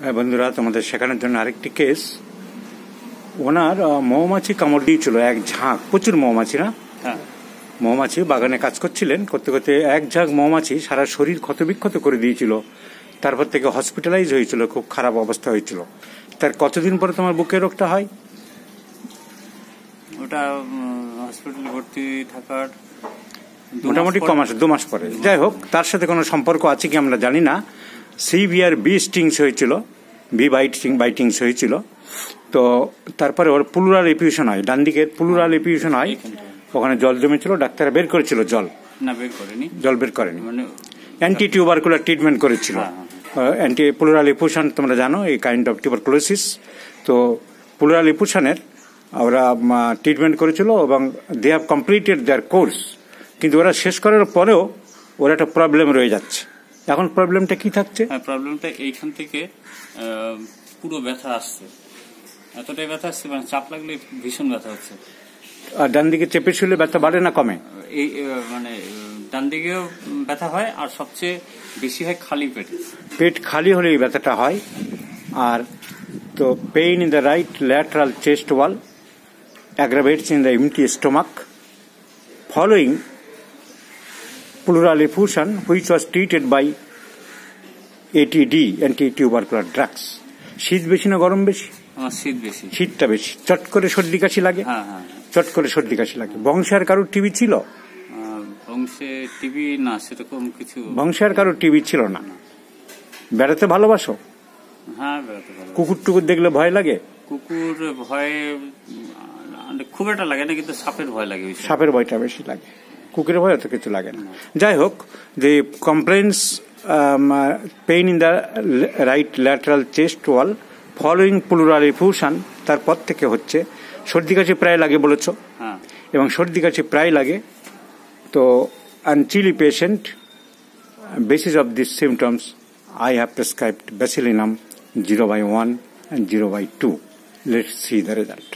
হ্যাঁ, বন্ধুরা তোমাদের শেখানোর জন্য আরেকটি কেস ওনার মৌমাছি কামড় দিয়েছিল এক ঝাঁক। প্রচুর মৌমাছি না? হ্যাঁ। মৌমাছি বাগানে কাজ করছিলেন করতে করতে এক ঝাঁক মৌমাছি সারা শরীর ক্ষতবিক্ষত করে দিয়েছিল। তারপর থেকে হসপিটালাইজ হয়েছিল খুব খারাপ অবস্থা হয়েছিল। তার কতদিন পরে তোমার বুকে রোগটা হয়? ওটা হসপিটালে ভর্তি থাকার মোটামুটি পর- ক মাস দু মাস পরে। যাই হোক তার সাথে কোনো সম্পর্ক আছে কি আমরা জানি না। সিভিয়ার বি স্টিংস হয়েছিল বি বাইটিং বাইটিংস হয়েছিল। তো তারপরে ওর পুলুরাল এপিউশন হয় ডান দিকের পুলুরাল এপিউশন হয়। ওখানে জল জমেছিল ডাক্তাররা বের করেছিল জল। না বের করেনি। জল বের করেনি। মানে অ্যান্টি টিউবারকুলার ট্রিটমেন্ট করেছিল অ্যান্টি পুলুরাল এপুশন তোমরা জানো এই কাইন্ড অফ টিউবারকুলোসিস তো পুলুরাল এপুশনের ওরা ট্রিটমেন্ট করেছিল এবং they have completed their course কিন্তু ওরা শেষ করার পরেও ওরা একটা প্রবলেম রয়ে যাচ্ছে। এখন প্রবলেমটা কি থাকছে? হ্যাঁ প্রবলেমটা এইখান থেকে পুরো ব্যথা আসছে। এতটাই ব্যথা আসছে মানে চাপ লাগলে ভীষণ ব্যথা হচ্ছে। আর ডান দিকে চেপে শুলে ব্যথা বাড়ে না কমে? এই মানে ডান দিকেও ব্যথা হয় আর সবচেয়ে বেশি হয় খালি পেটে। পেট খালি হলে এই ব্যথাটা হয়। আর তো pain in the right lateral chest wall aggravates in the empty stomach. Following pleural effusion which was treated by ATD anti-tubercular drugs. শীত বেশি না গরম বেশি? শীত বেশি। শীতটা বেশি। চট করে সর্দি কাশি লাগে? হ্যাঁ হ্যাঁ। চট করে সর্দি কাশি লাগে। বংশে আর কারোর টিভি ছিল? বংশে টিভি না সেরকম কিছু। বংশে আর কারোর টিভি ছিল না। বেড়াতে ভালোবাসো? হ্যাঁ বেড়াতে কুকুর টুকুর দেখলে ভয় লাগে? কুকুর ভয়ে খুব একটা লাগে না কিন্তু সাপের ভয় লাগে সাপের ভয়টা বেশি লাগে। কুকুরের ভয় অত কিছু লাগে না। যাই হোক যে complains pain in the right lateral chest wall following pleural effusion তারপর থেকে হচ্ছে সর্দি কাশি প্রায় লাগে বলেছ। হ্যাঁ। এবং সর্দি কাশি প্রায় লাগে তো আনচিলি patient basis of these symptoms I have prescribed basilinum 0 by 1 and 0 by 2 let's see the result.